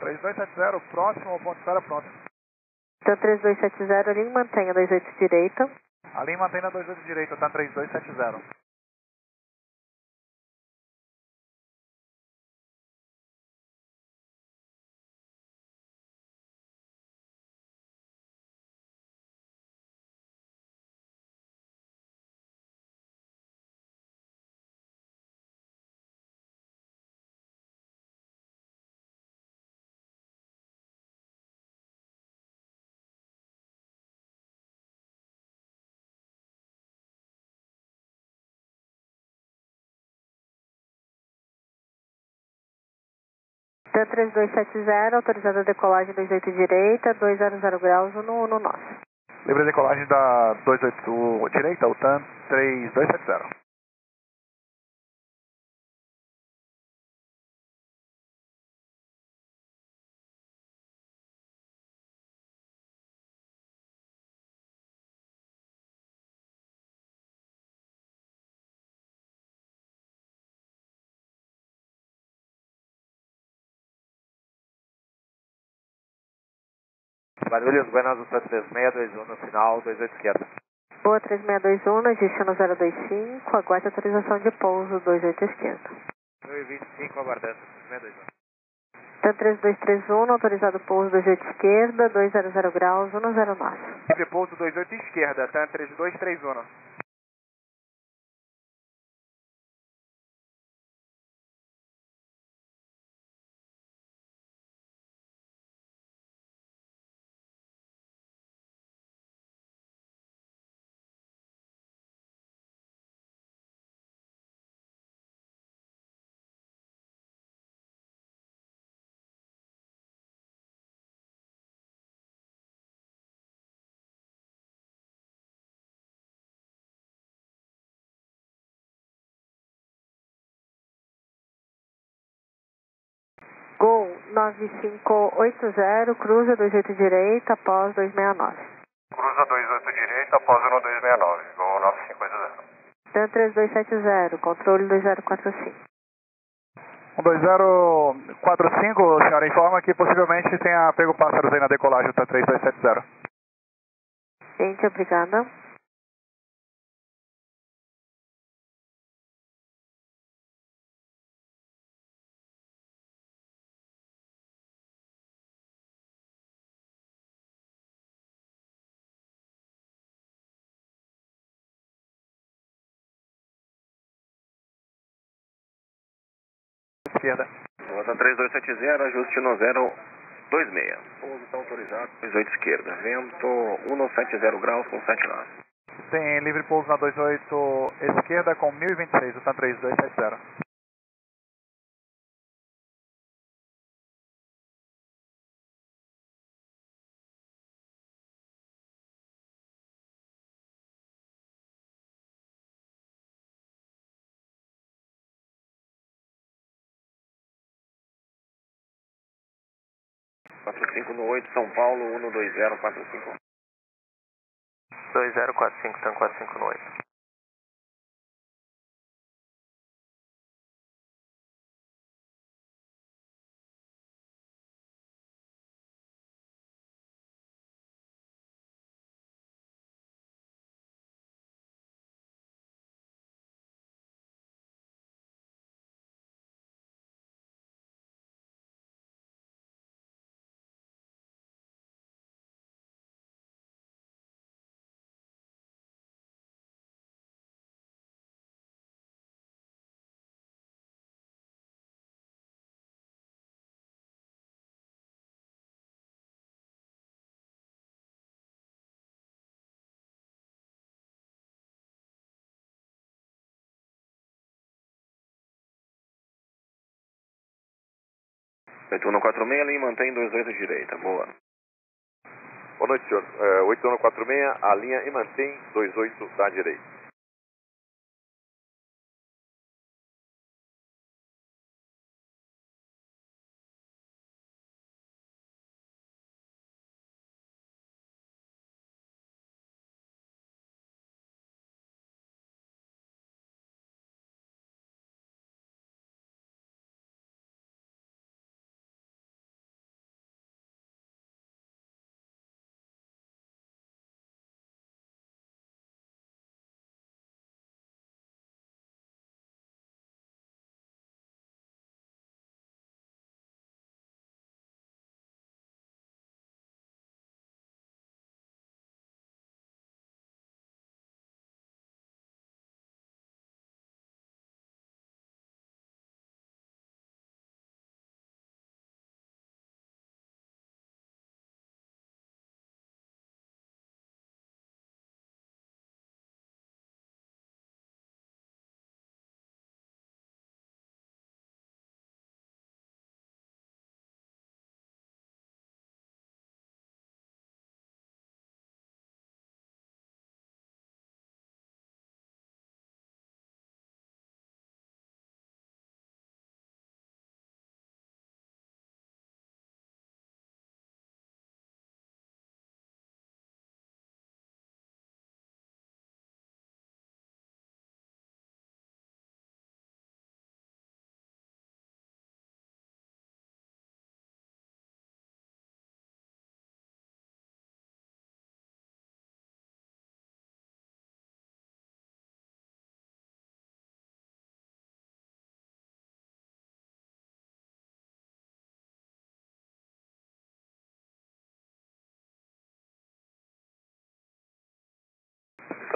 3270, próximo ao ponto esfera, pronto. Então 3270, linha mantenha 28 direita. A linha mantém na 28 direita, tá 3270. Dan 3270, autorizada a decolagem 28 direita, 200 graus no, no nosso. Livre decolagem da 28 direita, o TAN 3270. Guarulhos, Buenas do 3621 no final, 28 esquerda. Boa 3621, destino 025, aguarde autorização de pouso 28 esquerda. 2025 aguardando, 3621. Dan 3231, autorizado pouso 28 esquerda, 200 graus, 10 nosso. Livre pouso 28 esquerda, TAN 3231. Gol 9580, cruza 28 direita, após 269. Cruza 28 direita, após 1269, Gol 9580. Dan 3270, controle 2045. 2045, senhora informa que possivelmente tenha pego pássaros aí na decolagem do TAN 3270. Gente, obrigada. Esquerda. Rota 3270, ajuste no 026. Pouso está autorizado, 28 esquerda. Vento 170 graus com 7 nós. Tem livre pouso na 28 esquerda com 1026, o TAN 3270. Quatro cinco no 8, São Paulo, 12045. 2045, TAN 458. Oito 146, linha mantém 28 direita. Boa. Boa noite, senhor. É, 8146, a linha e mantém 28 da direita.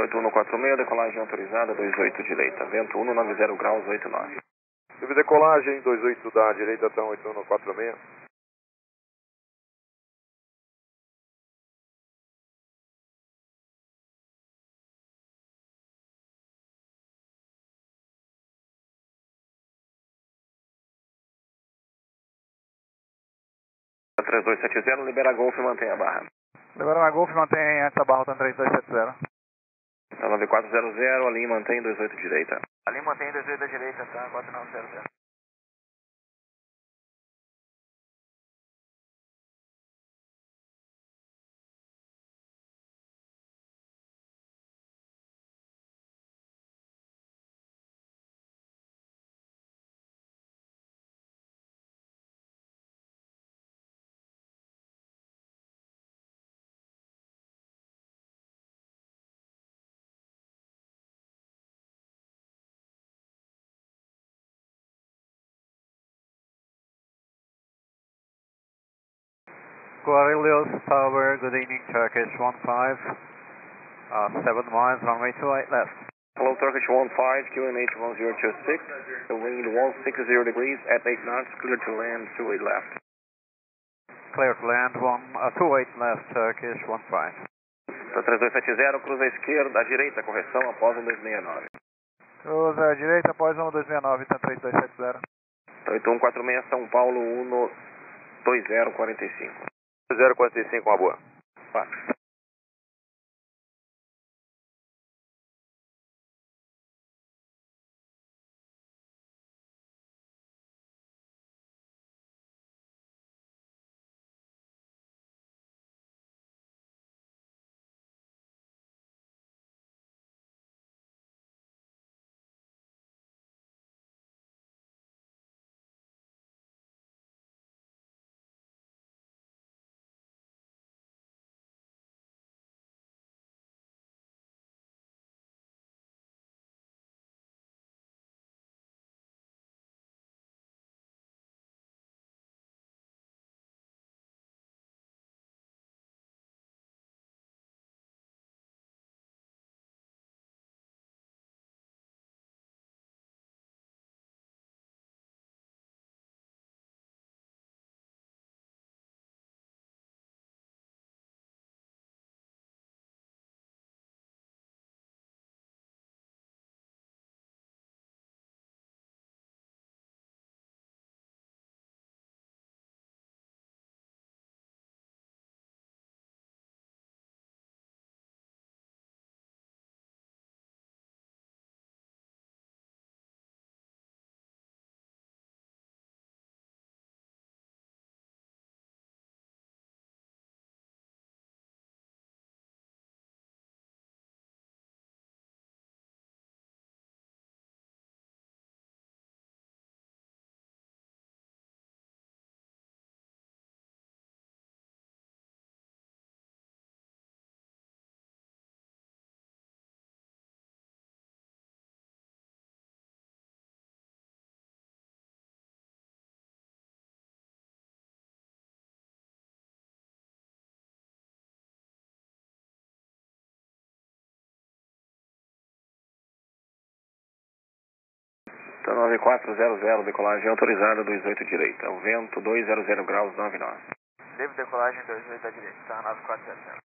8146, decolagem autorizada, 28 direita. Vento 190 graus, 89. Teve decolagem, 28 da direita, então 8146. A 3270, libera Golf e mantém a barra. Libera na Golf, mantém antes a barra rotando 3270. Tá 9400, a linha mantém 28 direita. A linha mantém 28 da direita, tá? 4900. Guarulhos Tower, good evening, Turkish 15, uh, 7 miles, runway 28 left. Hello, Turkish 15, QNH 1026. The wind 160 degrees at 8 knots, clear to land 28 left. Clear to land, one, uh, 28 left, Turkish 15. Tá 3270, cruza a esquerda, à direita, correção após o 269. Cruza à direita após 1269, tá 3270. Tá 8146, São Paulo 12045. 045, uma boa. 9400, decolagem autorizada, 28 direita. O vento 200 graus, 9 nós. Deve decolagem 28 da direita, tá? 9400.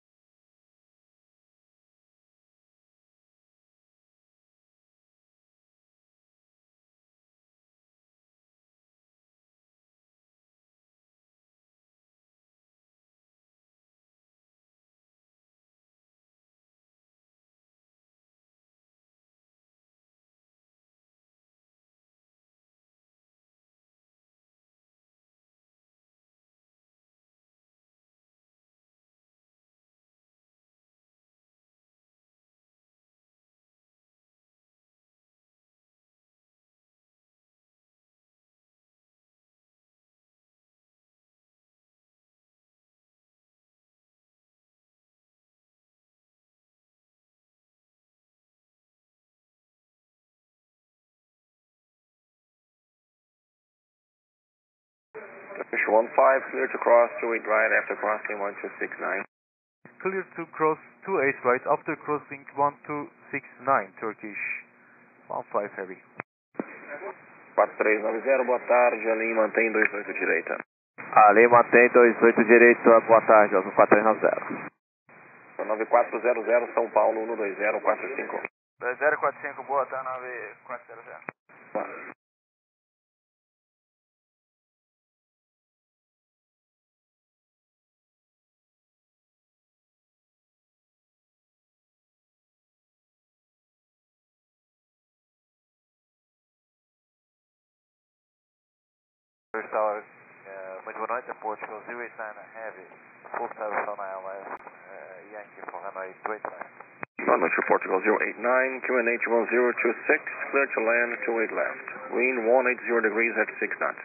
Turkish 15, clear to cross 28 right after crossing 1269. clear to cross 28 right after crossing 1269 Turkish 15 heavy. 4390, boa tarde, a linha mantém 28 direita. Ali mantém 28 direito, boa tarde, Osmo 4390. 9400 São Paulo 12045. 2045, boa, tá 9400. Tower, uh, muito boa noite, Portugal 089 Heavy, full service on ILS, uh, Yankee for Hanoi 289. Boa noite, Portugal 089, QNH 1026, clear to land 28 left. Wind 180 degrees at 6 knots.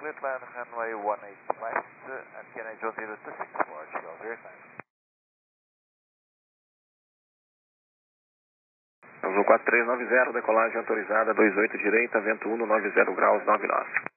Clear to land Hanoi 18 left, and QNH 1026, Portugal 089. Azul 4390, decolagem autorizada 28 direita, vento 190 graus 9 nós.